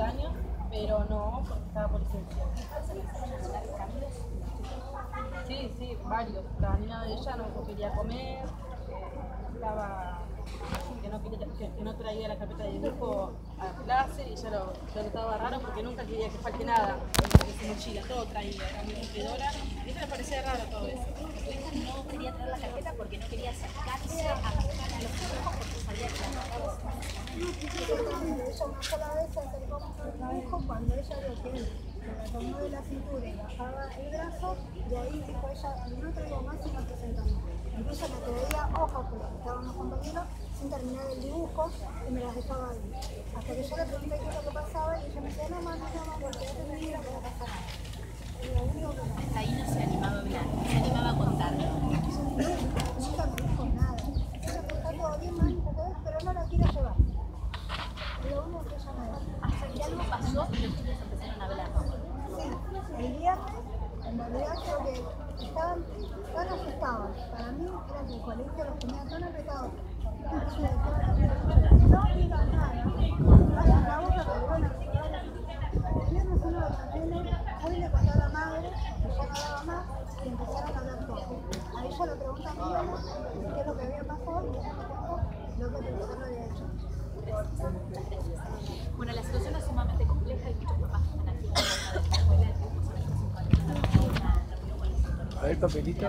año, pero no porque estaba por licencia. Sí, sí, varios. La niña de ella no quería comer, eh, estaba que no, quería, que, no traía la carpeta de dibujo a clase y ella lo, lo notaba raro porque nunca quería que falte nada en su mochila, todo traía, muy cumplidora. Y eso le parecía raro todo eso. No quería traer la carpeta porque no quería acercarse a buscar a los dibujos porque sabía que la notaba Ella una sola vez se acercó a mi hijo cuando ella vio que la tomó de la cintura y bajaba el brazo, de ahí dijo ella, no traigo más y no te sentamos. Incluso me pedía ojos que le estaban los compañeros sin terminar el dibujo y me las dejaba ahí. Hasta que yo le pregunté qué es lo que pasaba y ella me decía, no mamá, no mamá, porque ya terminé y no me pasa nada. Y lo único que no. Hasta ahí no se animaba a hablar, no se animaba a contarlo. Nunca me dijo nada. Ella me está todo bien, mami, pero no la quiero llevar. Único que ella dijo. Hasta que algo pasó y los chicos empezaron a hablar. Sí, el viernes, en realidad creo que estaban tan asustados. Para mí era que el colegio los tenía tan apretados. No digas nada. Vayan boca que bueno, El viernes uno de la tele, hoy le contó a la madre que ya no daba más y empezaron a hablar todos. A ella le pregunta a mi mamá qué es lo que había pasado y lo que el profesor había hecho. A ver, papelito.